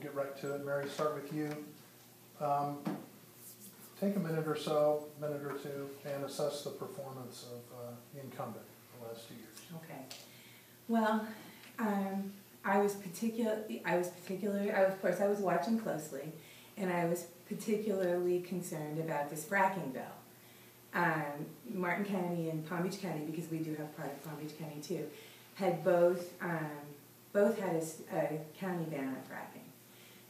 get right to it. Mary, start with you. Um, Take a minute or so, minute or two, and assess the performance of uh, the incumbent the last two years. Okay. Well, um, I was particular, I was particularly, I, of course, I was watching closely, and I was particularly concerned about this fracking bill. Um, Martin County and Palm Beach County, because we do have part of Palm Beach County too, had both, um, both had a county ban on fracking.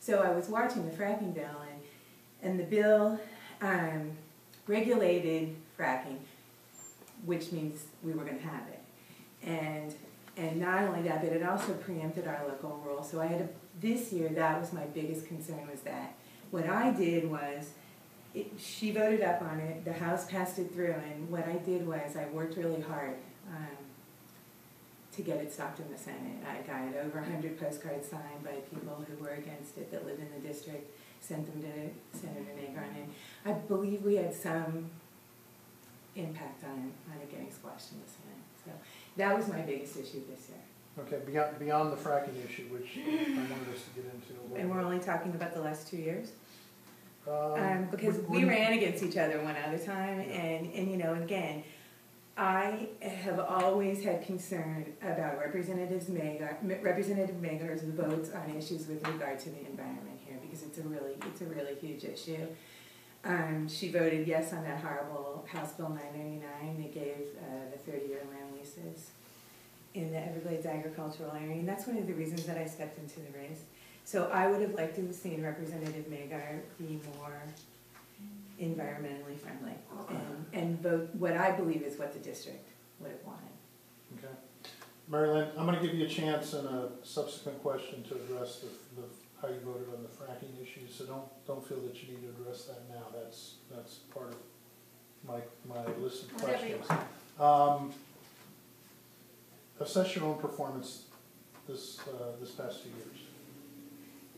So I was watching the fracking bill, and, and the bill, um, regulated fracking, which means we were gonna have it. And, and not only that, but it also preempted our local rule, so I had, a this year, that was my biggest concern was that. What I did was, it, she voted up on it, the House passed it through, and what I did was, I worked really hard, um, to get it stopped in the Senate. I got over hundred postcards signed by people who were against it that live in the district, sent them to Senator Negron, and I believe we had some impact on, on it getting squashed in the Senate. So that was my biggest issue this year. Okay, beyond, beyond the fracking issue, which I wanted us to get into a little And we're bit. only talking about the last two years? Um, Um, because would- we would- ran against each other one other time, Yeah. and, and you know, again, I have always had concern about Representative Magar's votes on issues with regard to the environment here, because it's a really, it's a really huge issue. Um, she voted yes on that horrible House Bill nine ninety-nine that gave, uh, the thirty-year land leases in the Everglades agricultural area, and that's one of the reasons that I stepped into the race. So I would have liked to have seen Representative Magar be more environmentally friendly and, and vote what I believe is what the district would have wanted. Okay. MaryLynn, I'm gonna give you a chance in a subsequent question to address the, the, how you voted on the fracking issue, so don't, don't feel that you need to address that now, that's, that's part of my, my list of questions. Um, assess your own performance this, uh, this past two years.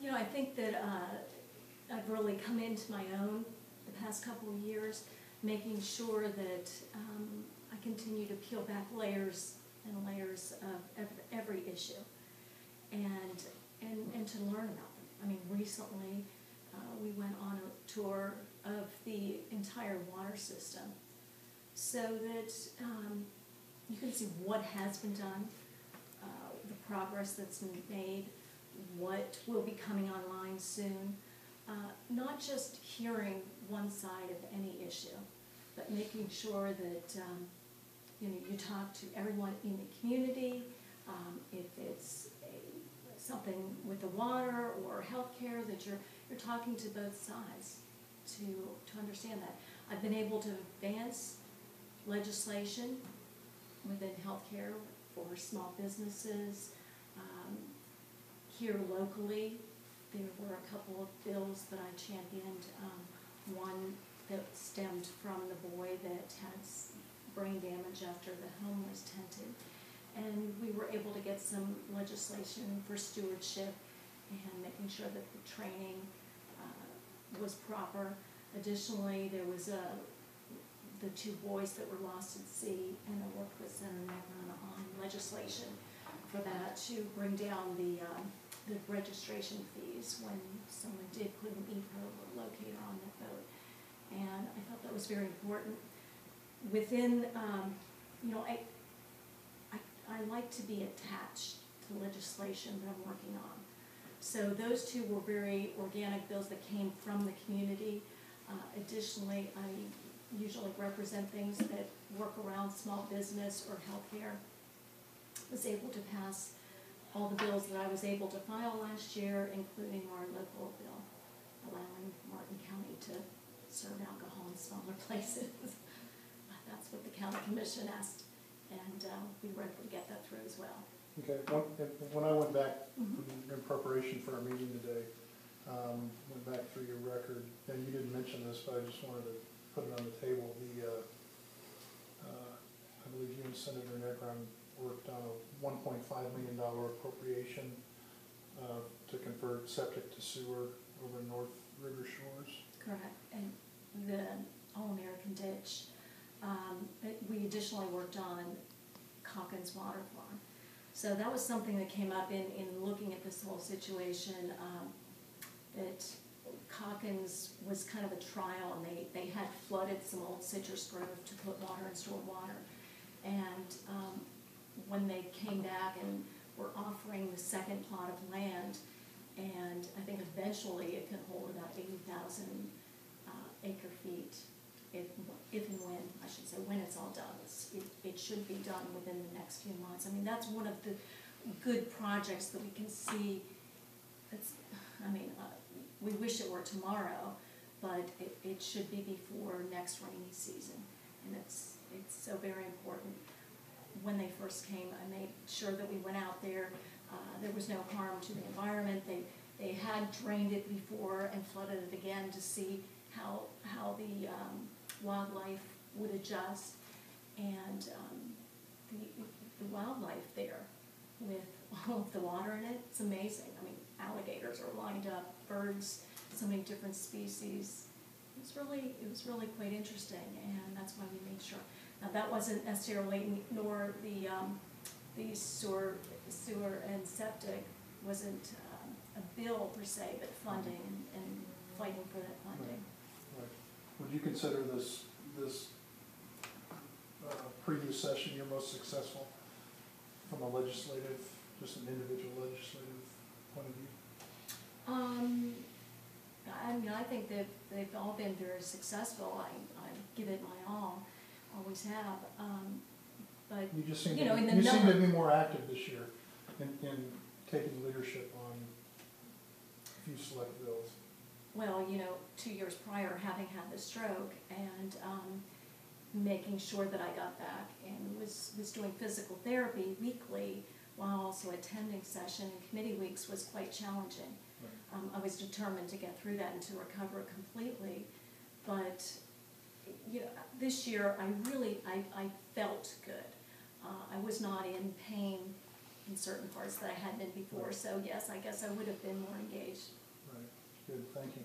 You know, I think that uh, I've really come into my own the past couple of years, making sure that um, I continue to peel back layers and layers of every issue, and and and to learn about them. I mean, recently uh, we went on a tour of the entire water system, so that um, you can see what has been done, uh, the progress that's been made, what will be coming online soon. Uh, not just hearing one side of any issue, but making sure that, um, you know, you talk to everyone in the community, um, if it's a, something with the water or healthcare, that you're, you're talking to both sides to, to understand that. I've been able to advance legislation within healthcare for small businesses, um, here locally, there were a couple of bills that I championed. Um, one that stemmed from the boy that had brain damage after the home was tented. And we were able to get some legislation for stewardship and making sure that the training uh, was proper. Additionally, there was a, the two boys that were lost at sea, and I worked with Senator Negron on legislation for that to bring down the, um, the registration fees when someone did put an e-pro locator on that boat. And I thought that was very important. Within, um, you know, I, I, I like to be attached to legislation that I'm working on. So those two were very organic bills that came from the community. Uh, additionally, I usually represent things that work around small business or healthcare. Was able to pass all the bills that I was able to file last year, including our local bill allowing Martin County to serve alcohol in smaller places. That's what the county commission asked, and uh, we were able to get that through as well. Okay, when, when I went back Mhm. in preparation for our meeting today, um, went back through your record, and you didn't mention this, but I just wanted to put it on the table, the, uh, uh, I believe you and Senator Negron worked on a one point five million dollar appropriation, uh, to convert septic to sewer over North River Shores. Correct, and the All-American Ditch. Um, it- we additionally worked on Caulkins Water Farm. So that was something that came up in, in looking at this whole situation. Um, that Caulkins was kind of a trial, and they, they had flooded some old citrus grove to put water and store water. And, um, when they came back and were offering the second plot of land, and I think eventually it can hold about eighty thousand, uh, acre feet, if, if and when, I should say, when it's all done, it's, it, it should be done within the next few months. I mean, that's one of the good projects that we can see, it's, I mean, uh, we wish it were tomorrow, but it, it should be before next rainy season. And it's, it's so very important. When they first came, I made sure that we went out there, uh, there was no harm to the environment. They, they had drained it before and flooded it again to see how, how the, um, wildlife would adjust. And, um, the, the wildlife there with all of the water in it, it's amazing. I mean, alligators are lined up, birds, so many different species. It was really, it was really quite interesting, and that's why we made sure. Now, that wasn't necessarily, nor the, um, the sewer, sewer and septic wasn't, um, a bill per se, but funding and, and fighting for that funding. Right. Would you consider this, this uh, previous session your most successful from a legislative, just an individual legislative point of view? Um, I mean, I think that they've all been very successful. I, I give it my all, always have. Um, but, You just seem You to, know, in the be- you seem to number- be more active this year in, in taking leadership on a few select bills. well, you know, two years prior, having had the stroke and, um, making sure that I got back and was, was doing physical therapy weekly while also attending session and committee weeks was quite challenging. Um, I was determined to get through that and to recover completely, but, you know, this year, I really, I, I felt good. Uh, I was not in pain in certain parts that I had been before, so yes, I guess I would have been more engaged. Right, good, thank you.